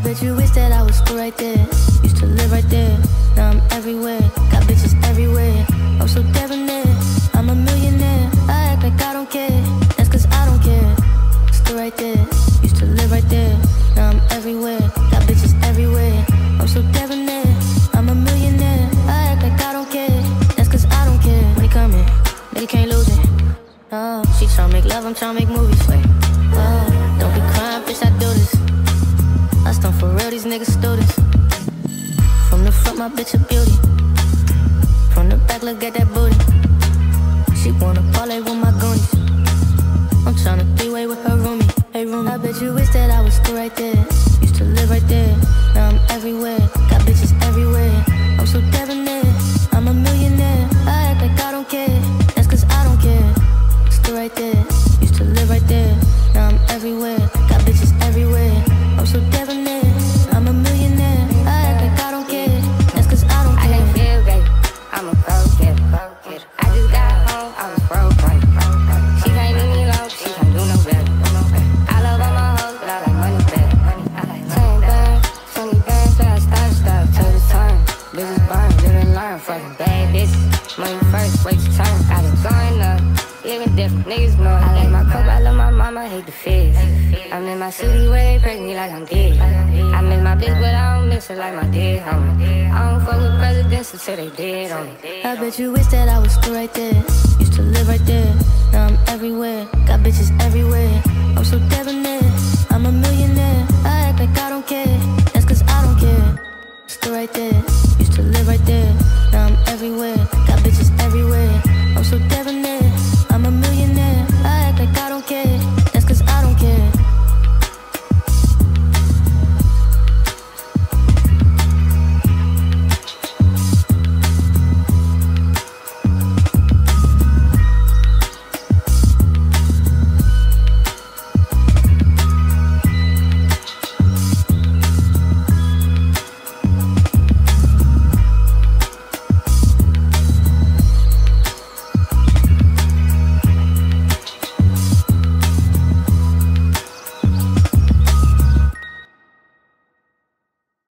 that I was still right there. Used to live right there. Now I'm everywhere. Got bitches everywhere. I'm so debonair. I'm a millionaire. I act like I don't care. That's cause I don't care. Still right there. Used to live right there. Now I'm everywhere. Got bitches everywhere. I'm so debonair. I'm a millionaire. I act like I don't care. That's cause I don't care. Money coming. Nigga can't lose it. Oh, she tryna make love, I'm tryna make movies. Wait. Oh, these niggas students. From the front, my bitch a beauty. From the back, look at that booty. She wanna parlay with my goonies. I'm tryna three-way with her roomie. Hey roomie, I bet you wish that I was still right there. Used to live right there. Now I'm everywhere. Got bitches and learn, fucking bad bitches. Money first, wait your turn. I been going up, even different niggas know. I like my cup, I love my mama, hate the fizz. I'm in my city where they break me like I'm dead. I miss my bitch, but I don't miss her like my dead homie. I don't fuck with presidents until they dead on me. I bet you wish that I was still right there. Used to live right there. Now I'm everywhere. Got bitches everywhere. I'm so debonair. I'm a millionaire. I act like I don't. Yeah.